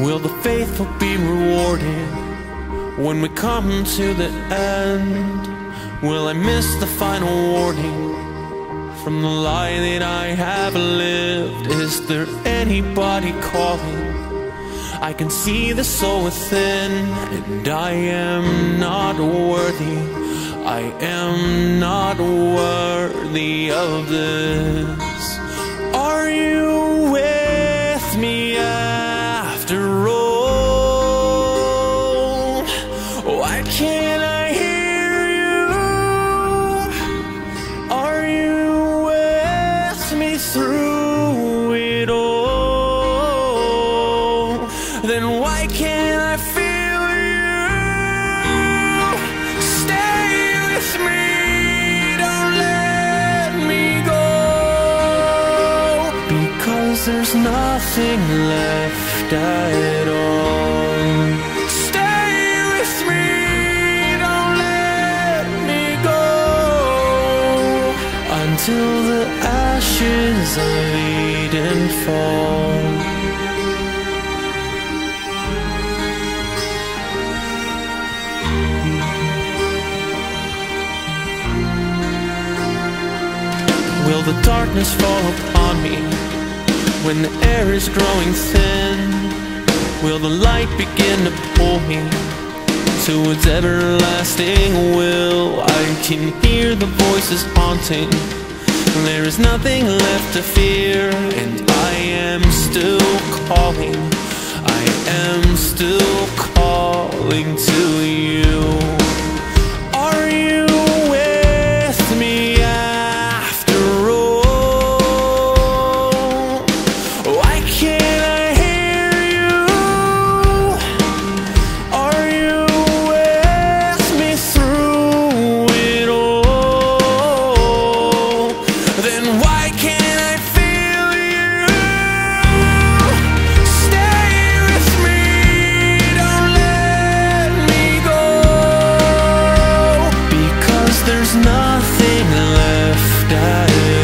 Will the faithful be rewarded when we come to the end? Will I miss the final warning from the lie that I have lived? Is there anybody calling? I can see the soul within, and I am not worthy. I am not worthy of this. Can't I hear you? Are you with me through it all? Then why can't I feel you? Stay with me, don't let me go. Because there's nothing left at all. Until the ashes of Eden fall. Will the darkness fall upon me when the air is growing thin? Will the light begin to pull me to its everlasting will? I can hear the voices haunting. There is nothing left to fear, and I am still calling. I am still calling to nothing left I